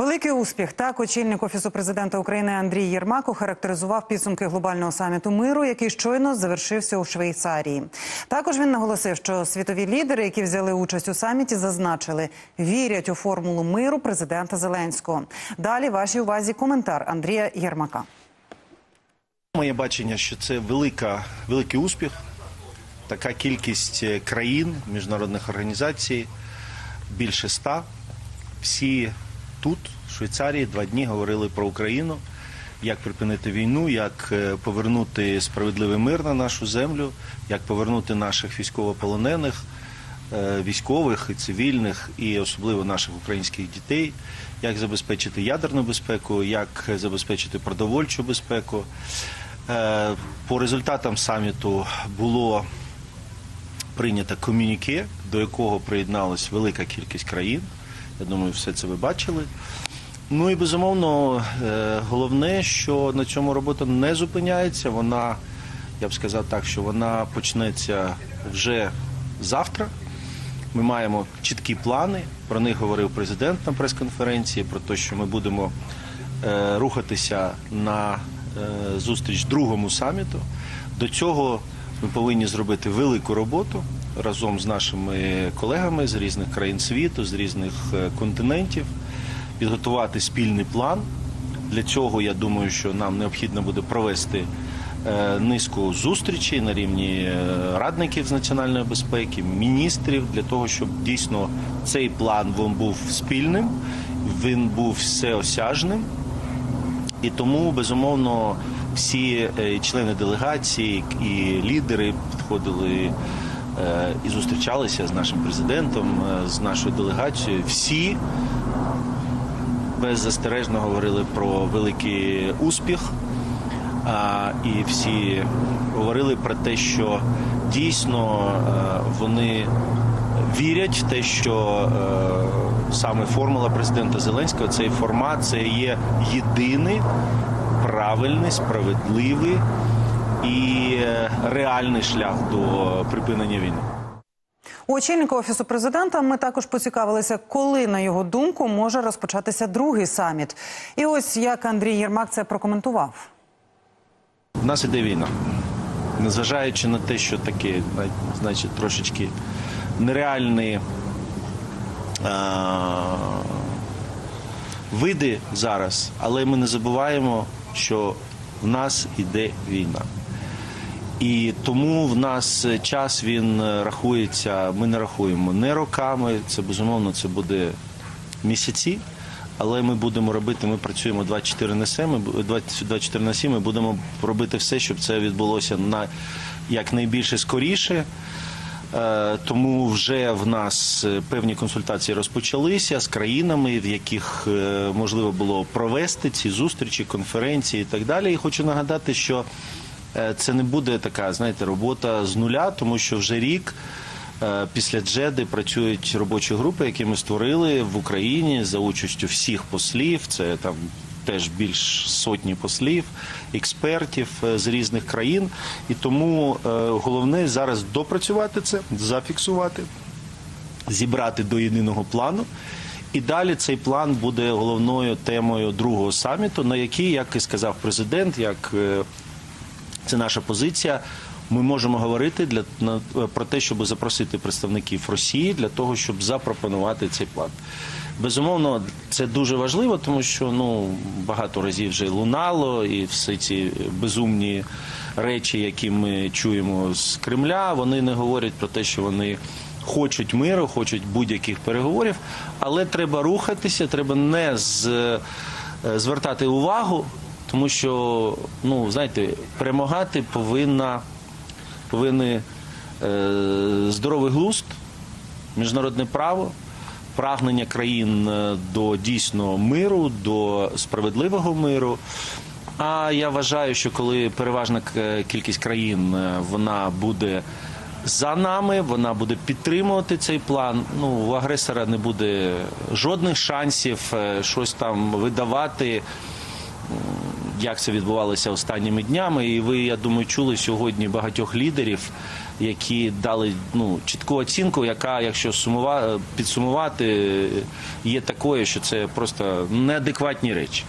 Великий успіх так очільник офісу президента України Андрій Єрмак охарактеризував підсумки глобального саміту миру, який щойно завершився у Швейцарії. Також він наголосив, що світові лідери, які взяли участь у саміті, зазначили, вірять у формулу миру президента Зеленського. Далі вашій увазі коментар Андрія Єрмака. Моє бачення, що це велика, великий успіх. Така кількість е, країн, міжнародних організацій, більше ста. Всі тут, в Швейцарії, два дні говорили про Україну, як припинити війну, як е, повернути справедливий мир на нашу землю, як повернути наших військовополонених, е, військових і цивільних, і особливо наших українських дітей, як забезпечити ядерну безпеку, як забезпечити продовольчу безпеку. Е, По результатам саміту було прийнято комюніке, до якого приєдналась велика кількість країн. Я думаю, все це ви бачили. Ну і безумовно, е, головне, що на цьому робота не зупиняється. Вона, я б сказав так, що вона почнеться вже завтра. Ми маємо чіткі плани. Про них говорив президент на прес-конференції, про те, що ми будемо е, рухатися на е, зустріч другому саміту. До цього ми повинні зробити велику роботу разом з нашими колегами з різних країн світу, з різних е, континентів, підготувати спільний план. Для цього я думаю, що нам необхідно буде провести е, низку зустрічей на рівні е, радників з національної безпеки, міністрів для того, щоб дійсно цей план він був спільним, він був всеосяжним. І тому безумовно всі члени делегації і лідери підходили і зустрічалися з нашим президентом, е, з нашою делегацією. Всі беззастережно говорили про великий успіх. І всі говорили про те, що дійсно е, вони вірять в те, що е, саме формула президента Зеленського, цей формат, це є єдиний правильний, справедливий і е, реальний шлях до припинення війни. У очільника офісу президента ми також поцікавилися, коли на його думку може розпочатися другий саміт. І ось як Андрій Єрмак це прокоментував. У нас іде війна. Незважаючи на те, що таке, значить, трошечки нереальні а, види зараз, але ми не забуваємо, що в нас іде війна. І тому в нас час він рахується, ми не рахуємо не роками, це безумовно це буде місяці. Але ми будемо робити, ми працюємо 24 на 7, 24 на 7, ми будемо робити все, щоб це відбулося на якнайбільше скоріше. Е, Тому вже в нас певні консультації розпочалися з країнами, в яких е, можливо було провести ці зустрічі, конференції і так далі. І хочу нагадати, що е, це не буде така, знаєте, робота з нуля, тому що вже рік. Е, Після Джеди працюють робочі групи, які ми створили в Україні за участю всіх послів. Це там теж більш сотні послів, експертів е, з різних країн. І тому е, головне зараз допрацювати це, зафіксувати, зібрати до єдиного плану. І далі цей план буде головною темою другого саміту, на який, як і сказав президент, як е, це наша позиція. Ми можемо говорити для на, про те, щоб запросити представників Росії для того, щоб запропонувати цей план. Безумовно, це дуже важливо, тому що ну багато разів вже лунало, і всі ці безумні речі, які ми чуємо з Кремля, вони не говорять про те, що вони хочуть миру, хочуть будь-яких переговорів, але треба рухатися, треба не з, е, звертати увагу, тому що ну знаєте, перемагати повинна повинні е, здоровий глузд, міжнародне право, прагнення країн е, до дійсно миру, до справедливого миру. А я вважаю, що коли переважна кількість країн е, вона буде за нами, вона буде підтримувати цей план. Ну у агресора не буде жодних шансів е, щось там видавати як це відбувалося останніми днями. І ви, я думаю, чули сьогодні багатьох лідерів, які дали ну чітку оцінку, яка, якщо сумува, підсумувати, є такою, що це просто неадекватні речі.